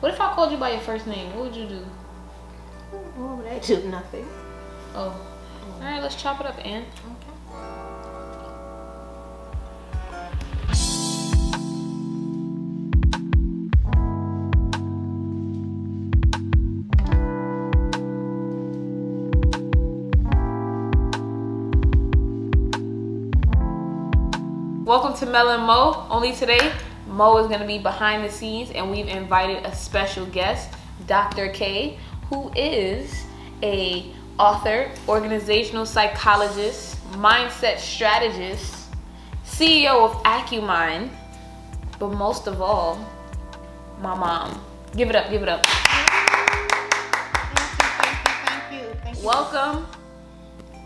What if I called you by your first name? What would you do? What would I do? Nothing. Oh. All right, let's chop it up, Ann. Okay. Welcome to Mel and Mo. Only today, Mo is going to be behind the scenes, and we've invited a special guest, Dr. K, who is a author, organizational psychologist, mindset strategist, CEO of AccuMind, but most of all, my mom. Give it up, give it up. Thank you, thank you, thank you. Welcome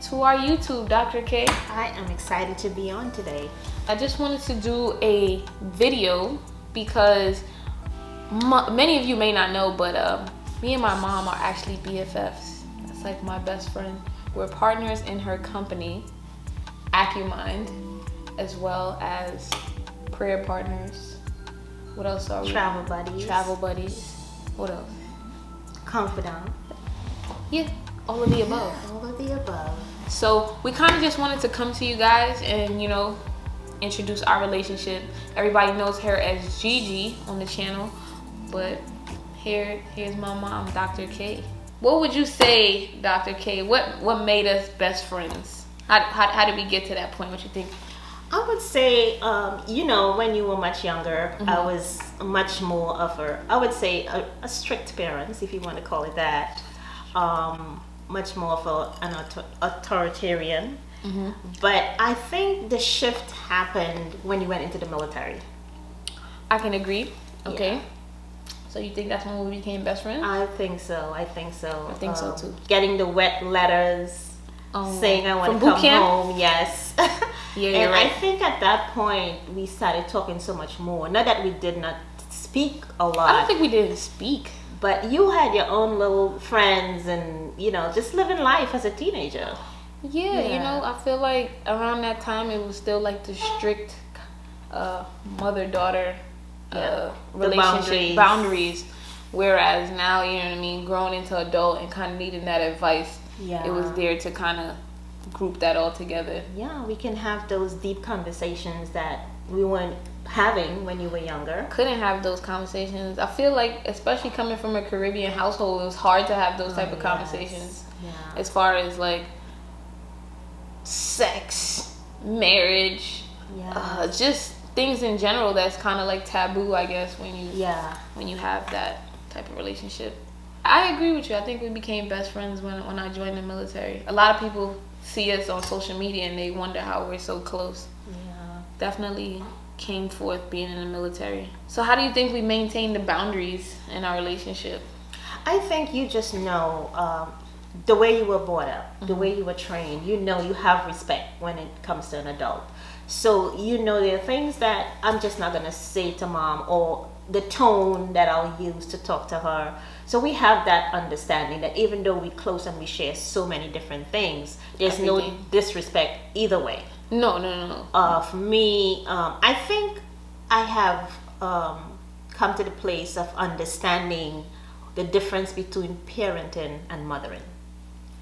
to our YouTube, Dr. K. I am excited to be on today. I just wanted to do a video because many of you may not know, but um, me and my mom are actually BFFs. That's like my best friend. We're partners in her company, AccuMind, as well as prayer partners. What else are we? Travel buddies. Travel buddies. What else? Confidant. Yeah, all of the above. All of the above. So we kind of just wanted to come to you guys and you know introduce our relationship. Everybody knows her as Gigi on the channel, but here here's my mom, Dr. K. What would you say, Dr. K? What what made us best friends? How, how, how did we get to that point? What you think? I would say, um, you know, when you were much younger, I was much more of a, I would say, a, a strict parent, if you want to call it that. Um, much more of a, an auto- authoritarian. But I think the shift happened when you went into the military. I can agree. Okay. Yeah. So you think that's when we became best friends? I think so. I think so. I think so, Um, too. Getting the wet letters, Um, saying I want to come camp? home. Yes. Yeah, and right. I think at that point we started talking so much more. Not that we did not speak a lot, I don't think we didn't speak. but you had your own little friends and you know just living life as a teenager. Yeah, you know, I feel like around that time it was still like the strict uh, mother daughter Yeah. uh, The relationship boundaries. boundaries. Whereas now, you know what I mean, growing into adult and kind of needing that advice, Yeah. it was there to kind of group that all together. Yeah, we can have those deep conversations that we weren't having when you were younger. Couldn't have those conversations. I feel like, especially coming from a Caribbean household, it was hard to have those type of Oh, yes. conversations. Yeah. As far as like sex, marriage, Yeah. uh, just things in general that's kind of like taboo i guess when you yeah. when you have that type of relationship i agree with you i think we became best friends when, when i joined the military a lot of people see us on social media and they wonder how we're so close Yeah. definitely came forth being in the military so how do you think we maintain the boundaries in our relationship I think you just know um, the way you were brought up, the way you were trained. You know you have respect when it comes to an adult. So you know there are things that I'm just not gonna say to mom or the tone that I'll use to talk to her. So we have that understanding that even though we close and we share so many different things, there's no Everything. disrespect either way. no no no no uh, for me, um, I think I have um, come to the place of understanding the difference between parenting and mothering.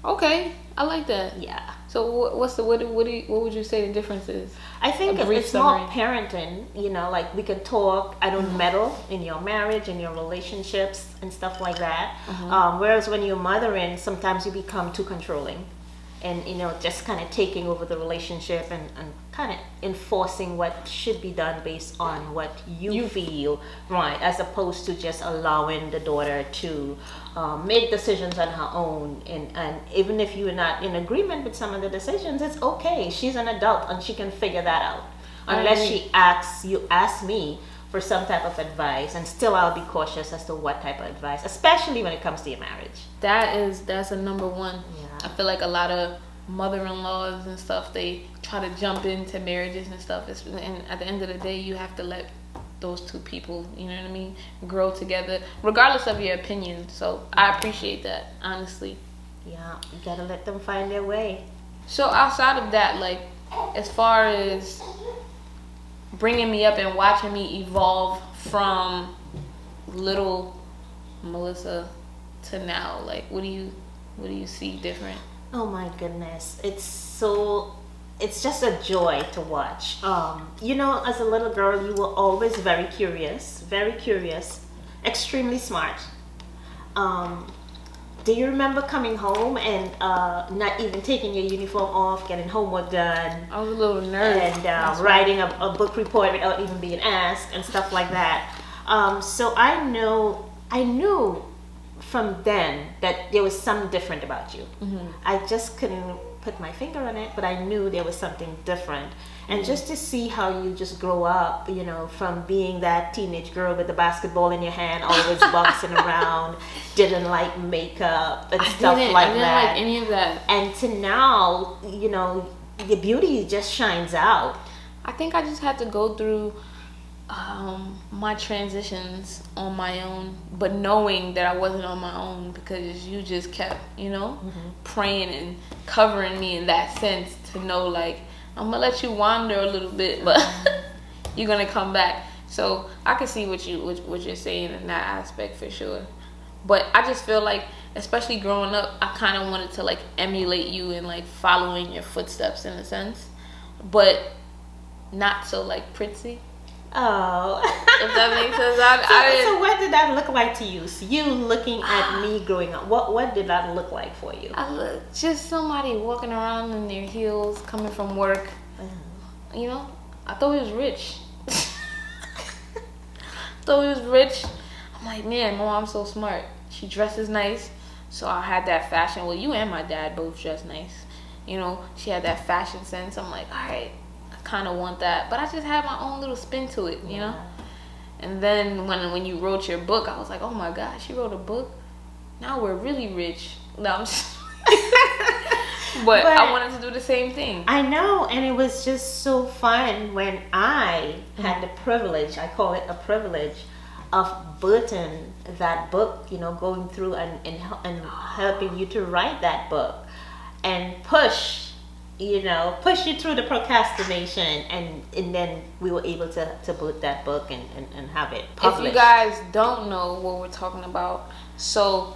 Okay i like that Yeah. so what's the what, what, do you, what would you say the difference is I think A it's, more parenting, you know, like we can talk. I Mm-hmm. don't meddle in your marriage, in your relationships, and stuff like that. Mm-hmm. Um, whereas when you're mothering, sometimes you become too controlling and, you know, just kind of taking over the relationship and, and kind of enforcing what should be done based on what you, You- feel, right? As opposed to just allowing the daughter to um, make decisions on her own. And, and even if you're not in agreement with some of the decisions, it's okay. She's an adult and she can figure that out. I Unless she asks, you ask me for some type of advice, and still I'll be cautious as to what type of advice, especially when it comes to your marriage. That is that's a number one. Yeah. I feel like a lot of mother-in-laws and stuff they try to jump into marriages and stuff. It's, and at the end of the day, you have to let those two people, you know what I mean, grow together, regardless of your opinion. So I appreciate that, honestly. Yeah, you gotta let them find their way. So outside of that, like as far as bringing me up and watching me evolve from little Melissa to now? Like, what do you what do you see different? Oh my goodness, it's so. It's just a joy to watch. Um, you know, as a little girl, you were always very curious, very curious, extremely smart. Um, do you remember coming home and uh, not even taking your uniform off, getting homework done? I was a little nervous. And uh, writing a, a, book report without even being asked and stuff like that. Um, so I know, I knew from then that there was something different about you. Mm-hmm. I just couldn't put my finger on it, but I knew there was something different. And mm-hmm. just to see how you just grow up, you know, from being that teenage girl with the basketball in your hand, always boxing around, didn't like makeup and I stuff like I didn't that. like any of that. And to now, you know, the beauty just shines out. I think I just had to go through um, my transitions on my own, but knowing that I wasn't on my own because you just kept, you know, mm-hmm. praying and covering me in that sense to know like I'm gonna let you wander a little bit, but you're gonna come back. So I can see what you what, what you're saying in that aspect for sure. But I just feel like, especially growing up, I kind of wanted to like emulate you and like following your footsteps in a sense, but not so like pretty. Oh. if that makes sense. I, so, I so, what did that look like to you? So you looking at me growing up, what what did that look like for you? I look just somebody walking around in their heels, coming from work. Mm-hmm. You know, I thought he was rich. thought he was rich. I'm like, man, my mom's so smart. She dresses nice. So I had that fashion. Well, you and my dad both dress nice. You know, she had that fashion sense. I'm like, all right, kind of want that, but I just had my own little spin to it, you know. And then when when you wrote your book, I was like, oh my god, she wrote a book. Now we're really rich. No, I'm just. but, but, I wanted to do the same thing. I know, and it was just so fun when I mm-hmm. had the privilege. I call it a privilege of birthing that book. You know, going through and and, and helping you to write that book and push you know, push you through the procrastination, and and then we were able to to boot that book and and, and have it published. If you guys don't know what we're talking about, so.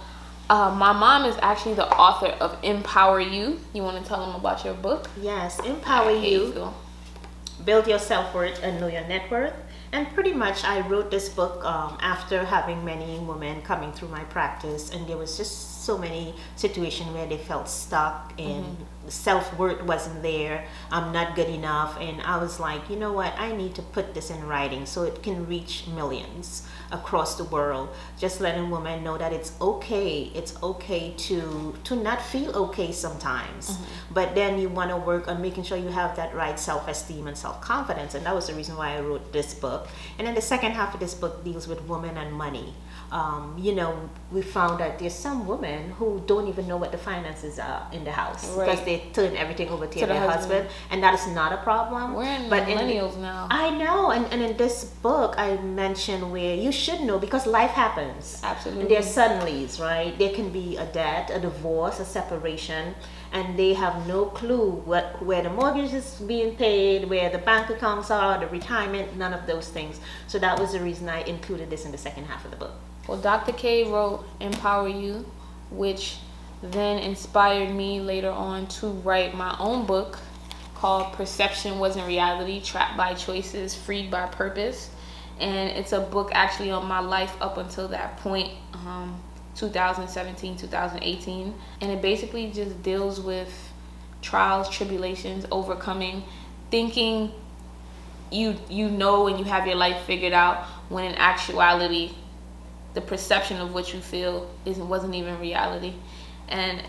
Uh, my mom is actually the author of Empower U. You want to tell them about your book? Yes, Empower U. you Build your self worth and know your net worth. And pretty much, I wrote this book um, after having many women coming through my practice, and there was just so many situations where they felt stuck and. Mm-hmm self worth wasn't there. I'm not good enough. And I was like, you know what? I need to put this in writing so it can reach millions across the world. Just letting women know that it's okay. It's okay to to not feel okay sometimes. Mm-hmm. But then you want to work on making sure you have that right self esteem and self confidence. And that was the reason why I wrote this book. And then the second half of this book deals with women and money um, you know, we found that there's some women who don't even know what the finances are in the house right. because they turn everything over to, to their the husband. husband. and that is not a problem. We're in but millennials in, now. I know, and, and in this book, I mentioned where you should know because life happens. Absolutely. And there's suddenlies, right? There can be a death, a divorce, a separation, and they have no clue what where the mortgage is being paid, where the bank accounts are, the retirement, none of those things. So that was the reason I included this in the second half of the book. Well, Dr. K wrote Empower U, which then inspired me later on to write my own book called Perception Wasn't Reality Trapped by Choices, Freed by Purpose. And it's a book actually on my life up until that point, um, 2017, 2018. And it basically just deals with trials, tribulations, overcoming, thinking you you know and you have your life figured out when in actuality the perception of what you feel isn't wasn't even reality, and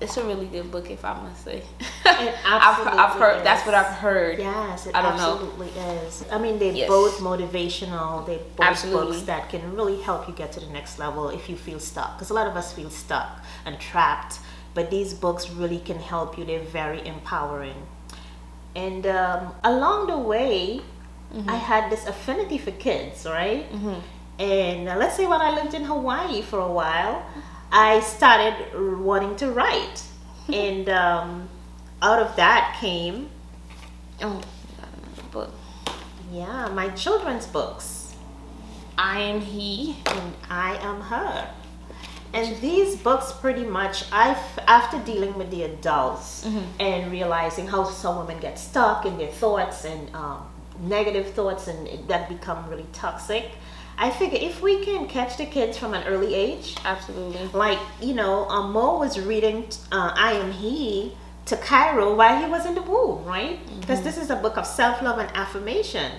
it's a really good book, if I must say. I've, I've heard is. that's what I've heard. Yes, it I don't absolutely know. is. I mean, they're yes. both motivational. They're both absolutely. books that can really help you get to the next level if you feel stuck. Because a lot of us feel stuck and trapped, but these books really can help you. They're very empowering. And um, along the way, mm-hmm. I had this affinity for kids, right? Mm-hmm. And uh, let's say when I lived in Hawaii for a while, I started wanting to write. and um, out of that came. Oh, book. Yeah, my children's books. I am he. and I am her. And these books pretty much, I've after dealing with the adults and realizing how some women get stuck in their thoughts and um, negative thoughts and that become really toxic. I figure if we can catch the kids from an early age, Absolutely. like you know, um, Mo was reading uh, "I Am He" to Cairo while he was in the womb, right? Because this is a book of self-love and affirmation,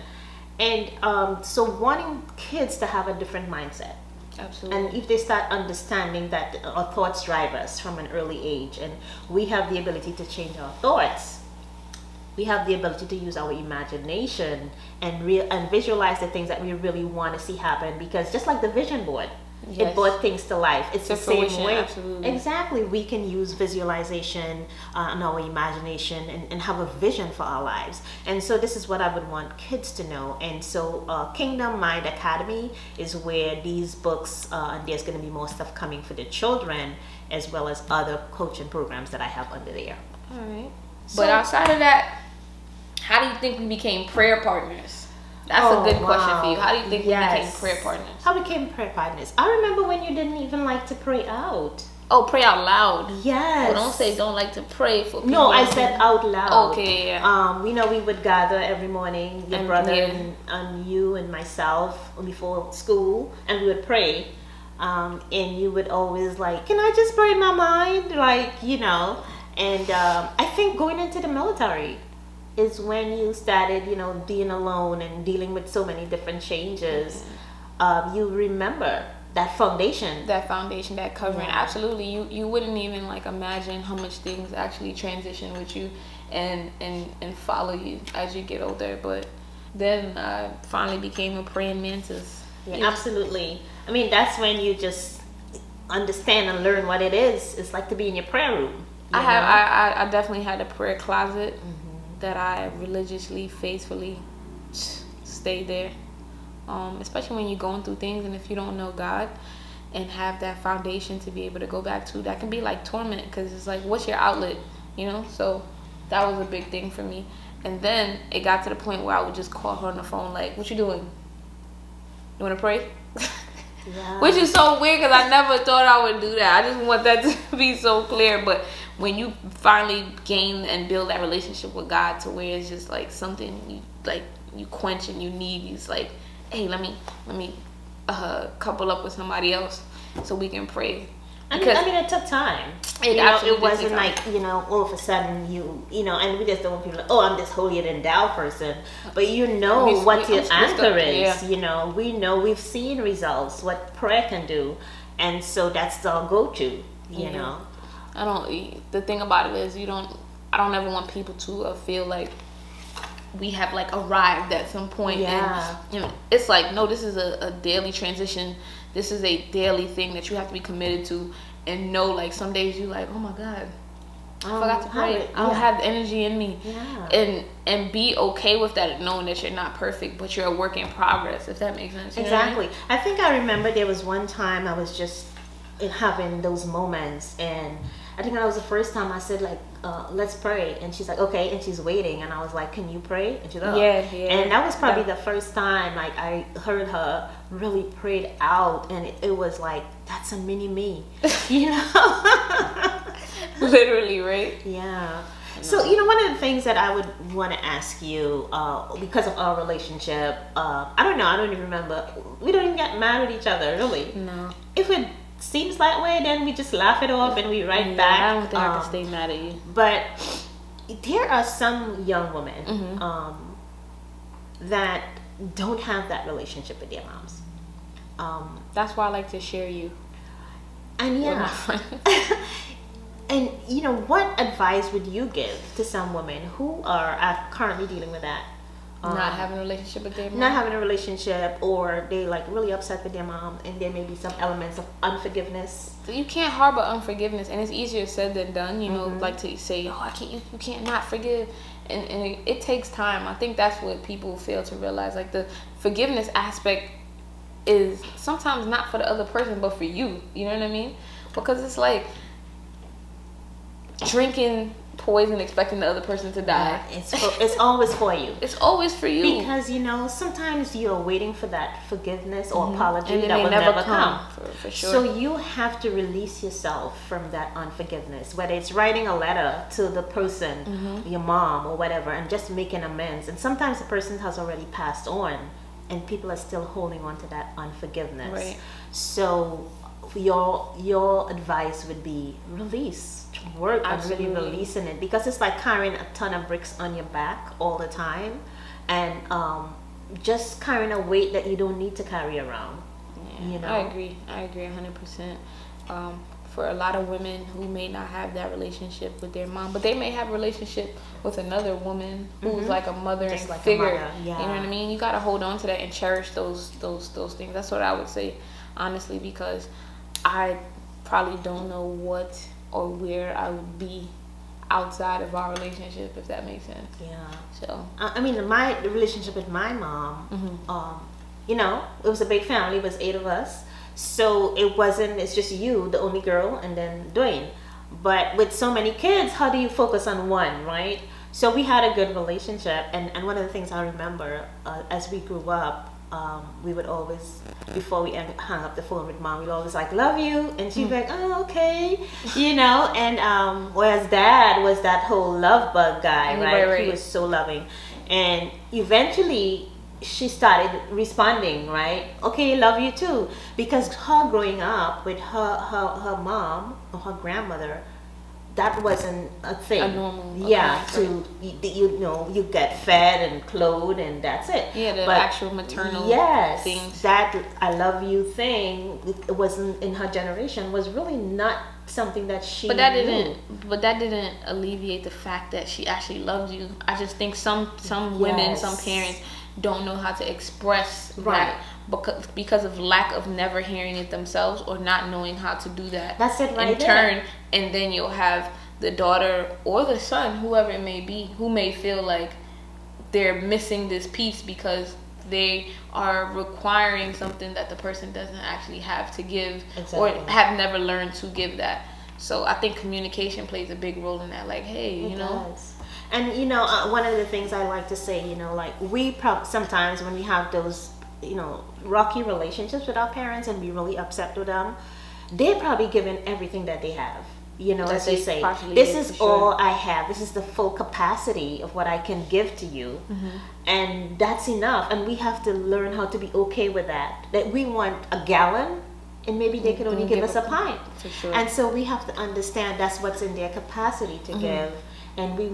and um, so wanting kids to have a different mindset. Absolutely. And if they start understanding that our thoughts drive us from an early age, and we have the ability to change our thoughts, we have the ability to use our imagination and real and visualize the things that we really want to see happen. Because just like the vision board, Yes. it brought things to life. It's the same way. absolutely. Exactly. We can use visualization uh, and our imagination and, and have a vision for our lives. And so this is what I would want kids to know. And so uh, Kingdom Mind Academy is where these books, uh, and there's going to be more stuff coming for the children, as well as other coaching programs that I have under there. All right. So- but outside of that, how do you think we became prayer partners? That's Oh, a good question for you. How do you think we became prayer partners? How we became prayer partners. I remember when you didn't even like to pray out. Oh, pray out loud. Yes. Well, don't say don't like to pray for people. No, I said out loud. Okay, yeah. Um, we know we would gather every morning, your And- brother yeah. and, and you and myself before school, and we would pray. Um, and you would always like, can I just pray in my mind? Like, you know. And um, I think going into the military is when you started, you know, being alone and dealing with so many different changes. Um, you remember that foundation. that foundation, that covering. Yeah. Absolutely, you you wouldn't even like imagine how much things actually transition with you, and and and follow you as you get older. But then I finally became a praying mantis. Yeah, absolutely. I mean, that's when you just understand and learn what it is. It's like to be in your prayer room. you I have know? I, I I definitely had a prayer closet Mm-hmm. That I religiously, faithfully stay there. Um, especially when you're going through things, and if you don't know God and have that foundation to be able to go back to, that can be like torment because it's like, what's your outlet, you know? So that was a big thing for me. And then it got to the point where I would just call her on the phone, like, "What you doing? You want to pray?" Yeah. Which is so weird because I never thought I would do that. I just want that to be so clear. But when you finally gain and build that relationship with God to where it's just like something you like you quench and you need, it's like, hey, let me let me uh, couple up with somebody else so we can pray. I mean, I mean, it took time. It you know, it wasn't like you know, all of a sudden you, you know, and we just don't want people like, oh, I'm this holier than thou person. But you know We- what we- your I'm anchor is. yeah. You know, we know we've seen results, what prayer can do, and so that's our go-to. You Yeah. know. I don't. The thing about it is, you don't. I don't ever want people to uh, feel like we have like arrived at some point. Yeah. And, you know, it's like no. This is a, a daily transition. This is a daily thing that you have to be committed to, and know like some days you like, oh my god, I forgot to pray. I don't have the energy in me. Yeah. And and be okay with that, knowing that you're not perfect, but you're a work in progress. If that makes sense. What I mean? Exactly. I think I remember there was one time I was just in having those moments, and I think that was the first time I said like, uh, "Let's pray," and she's like, "Okay," and she's waiting, and I was like, "Can you pray?" And she's like, "Oh." Yeah, yeah. And that was probably Yeah. the first time like I heard her really prayed out, and it, it was like, "That's a mini me," you know. Literally, right? Yeah. So you know, one of the things that I would want to ask you, uh, because of our relationship, uh, I don't know, I don't even remember. We don't even get mad at each other, really. No. If it seems that way, then we just laugh it off and we write Yeah, back. I don't think I um, can stay mad at you. But there are some young women Mhm. um, that don't have that relationship with their moms. Um, That's why I like to share you and yeah. And you know, what advice would you give to some women who are currently dealing with that? Um, not having a relationship with their mom. not having a relationship, or they like really upset with their mom, and there may be some elements of unforgiveness. So you can't harbor unforgiveness, and it's easier said than done. You know, Mm-hmm. like to say, "Oh, I can't. You, you can't not forgive," and and it, it takes time. I think that's what people fail to realize. Like the forgiveness aspect is sometimes not for the other person, but for you. You know what I mean? Because it's like drinking poison expecting the other person to die. Yeah, it's for, it's always for you. It's always for you. Because you know, sometimes you're waiting for that forgiveness or apology And that will never never, come, come. for- for sure. So you have to release yourself from that unforgiveness, whether it's writing a letter to the person, Mm-hmm. your mom or whatever, and just making amends. And sometimes the person has already passed on, and people are still holding on to that unforgiveness. Right. So your your advice would be release work on really releasing it because it's like carrying a ton of bricks on your back all the time and um, just carrying a weight that you don't need to carry around you know I agree. I agree 100%. Um, for a lot of women who may not have that relationship with their mom, but they may have a relationship with another woman who's like a mother Mm-hmm. Just and like a figure. mother, You know what I mean? You gotta hold on to that and cherish those those those things. That's what I would say, honestly, because I probably don't know what or where I would be outside of our relationship, if that makes sense. yeah So I I mean, my the relationship with my mom, Mm-hmm. um, you know, it was a big family. It was eight of us, so it wasn't. It's just you, the only girl, and then Dwayne. But with so many kids, how do you focus on one, right? So we had a good relationship, and and one of the things I remember uh, as we grew up. Um, we would always, before we hung hung up the phone with mom, we'd always like, love you. And she'd be like, oh, okay. You know, and um, whereas dad was that whole love bug guy, Right, right? right. He was so loving. And eventually she started responding, right? Okay, love you too. Because her growing up with her her, her mom or her grandmother, that wasn't a thing. A normal yeah, to you, you know, you get fed and clothed and that's it. Yeah, the But actual maternal yes, things. That I love you thing it wasn't in her generation was really not something that she But that knew. didn't. But that didn't alleviate the fact that she actually loved you. I just think some some women, some parents don't know how to express Right. that because because of lack of never hearing it themselves or not knowing how to do that. That's it right in there. turn, and then you'll have the daughter or the son, whoever it may be, who may feel like they're missing this piece because they are requiring something that the person doesn't actually have to give or have never learned to give that. So I think communication plays a big role in that. Like, hey, you It know, does. And you know, uh, one of the things I like to say, you know, like we prob- sometimes when we have those, you know, rocky relationships with our parents and be really upset with them, they're probably given everything that they have. You know, That as they say, this is sure. all I have. This is the full capacity of what I can give to you, Mm-hmm. and that's enough. And we have to learn how to be okay with that. That we want a gallon, and maybe they can only give give us a- pint. for sure. And so we have to understand that's what's in their capacity to Mm-hmm. give, and we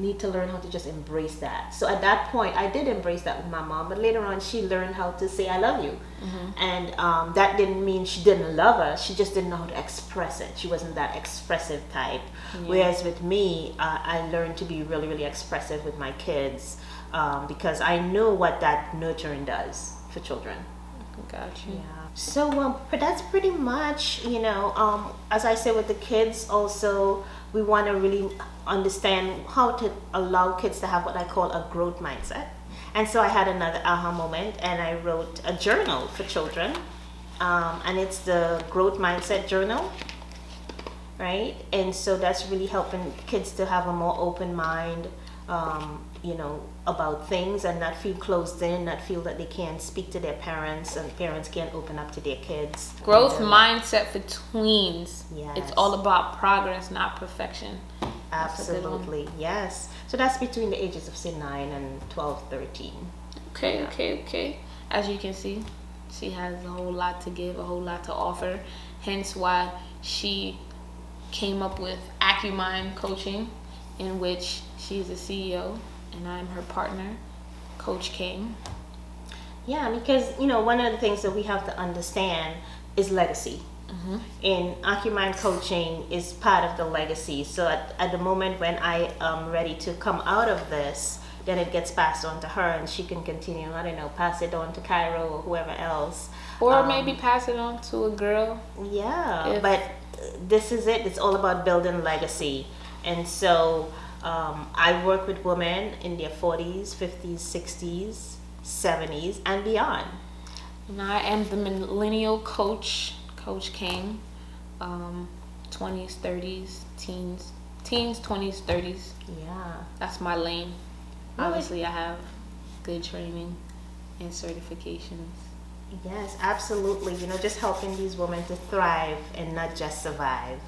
need to learn how to just embrace that. So at that point, I did embrace that with my mom, but later on, she learned how to say "I love you," Mm-hmm. and um, that didn't mean she didn't love us. She just didn't know how to express it. She wasn't that expressive type. Whereas with me, uh, I learned to be really, really expressive with my kids um, because I know what that nurturing does for children. got you. Yeah. So um, that's pretty much, you know, um, as I said with the kids, also we want to really understand how to allow kids to have what I call a growth mindset. And so I had another aha moment, and I wrote a journal for children, um, and it's the growth mindset journal. Right, and so that's really helping kids to have a more open mind, um, you know, about things and not feel closed in, not feel that they can't speak to their parents and parents can't open up to their kids. Growth uh, mindset for tweens. Yes. It's all about progress, not perfection. That's a good one. Absolutely, yes. So that's between the ages of say 9 and 12, 13. Okay, okay, okay. As you can see, she has a whole lot to give, a whole lot to offer. Hence why she came up with Acumind Coaching, in which she's the CEO and I'm her partner, Coach King. Yeah, because you know one of the things that we have to understand is legacy. And Acumind coaching is part of the legacy. So at, at the moment when I am ready to come out of this, then it gets passed on to her, and she can continue. I don't know, pass it on to Cairo or whoever else. Or Um, maybe pass it on to a girl. Yeah, If- but this is it. It's all about building legacy. And so um, I work with women in their 40s, 50s, 60s, 70s, and beyond. And I am the millennial coach, Coach King. Um, 20s, 30s, teens, teens, 20s, 30s. Yeah. That's my lane. Really? Obviously, I have good training and certifications. Yes, absolutely. You know, just helping these women to thrive and not just survive.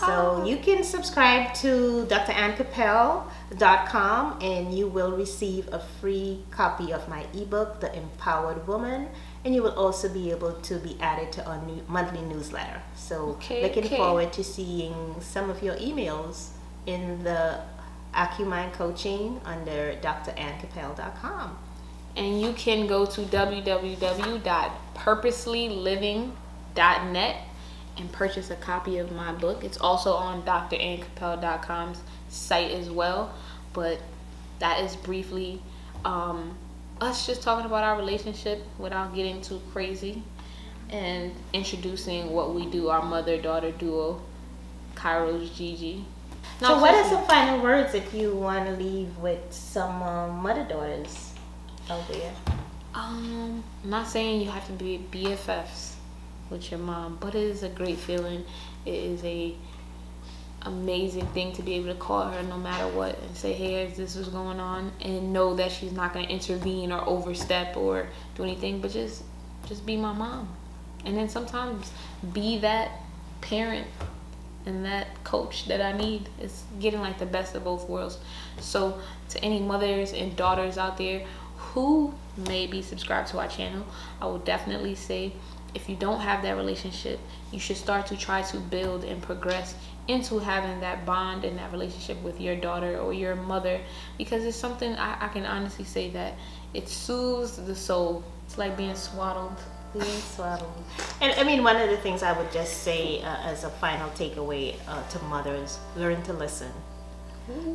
So you can subscribe to drannkappel.com and you will receive a free copy of my ebook, The Empowered Woman, and you will also be able to be added to our new monthly newsletter. So Okay, looking okay. forward to seeing some of your emails in the AcuMind Coaching under drannkappel.com. and you can go to www.purposelyliving.net and purchase a copy of my book. It's also on drannkappel.com's site as well, but that is briefly um, us just talking about our relationship without getting too crazy and introducing what we do, our mother-daughter duo, Cairo's Gigi. So, Not what are some final words if you want to leave with some um, mother daughters out there? Um, I'm not saying you have to be BFFs with your mom, but it is a great feeling. It is a amazing thing to be able to call her no matter what and say, "Hey, this is going on," and know that she's not going to intervene or overstep or do anything, but just just be my mom. And then sometimes be that parent and that coach that I need. It's getting like the best of both worlds. So to any mothers and daughters out there who may be subscribed to our channel, I will definitely say if you don't have that relationship, you should start to try to build and progress into having that bond and that relationship with your daughter or your mother because it's something I, I can honestly say that it soothes the soul. It's like being swaddled. Being swaddled. And I mean, one of the things I would just say uh, as a final takeaway uh, to mothers learn to listen.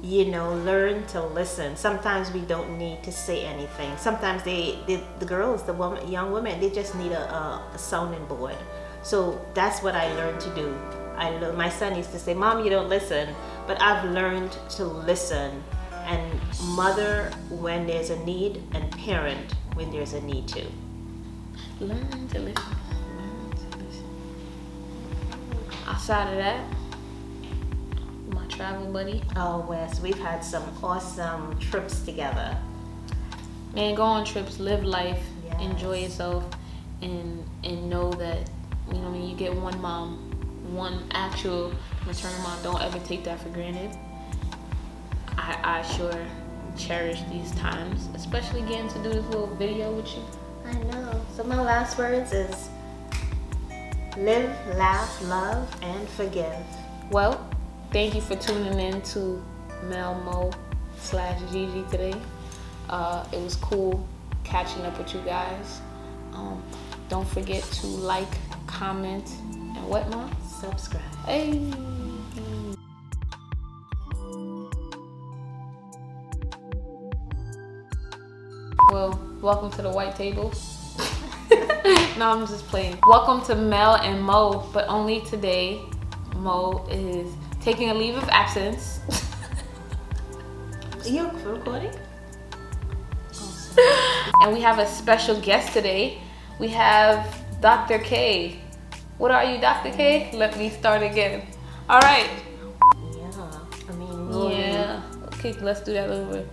You know, learn to listen. Sometimes we don't need to say anything. Sometimes they, they the girls, the woman, young women, they just need a, a, a sounding board. So that's what I learned to do. I learned, my son used to say, "Mom, you don't listen," but I've learned to listen and mother when there's a need and parent when there's a need to. Learn to listen. Learn to listen. Outside of that, my travel buddy. Oh, Wes, we've had some awesome trips together. Man, go on trips, live life, Yes. enjoy yourself, and and know that you know when you get one mom, one actual maternal mom. Don't ever take that for granted. I I sure cherish these times, especially getting to do this little video with you. I know. So my last words is live, laugh, love, and forgive. Well, thank you for tuning in to Mel Mo slash Gigi today. Uh, it was cool catching up with you guys. Um, don't forget to like, comment, and what, Mom? Subscribe. Hey. Well, welcome to the white table. no, I'm just playing. Welcome to Mel and Mo, but only today, Mo is taking a leave of absence. Are you recording? and we have a special guest today. We have Dr. K. What are you, Dr. K? Let me start again. All right. Yeah. I mean. Yeah. Okay, let's do that over.